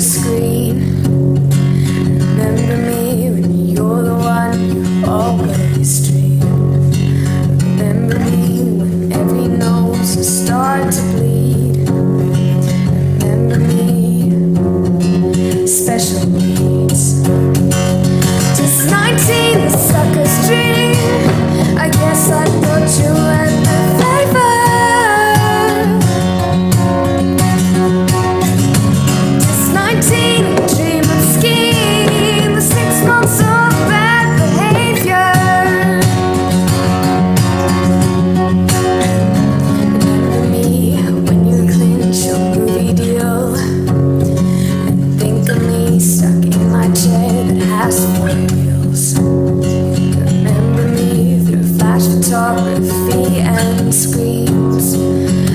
screen. Remember me when you're the one you always dream. Remember me when every nose will start to bleed. Remember me, special Remember me through flash photography and screens.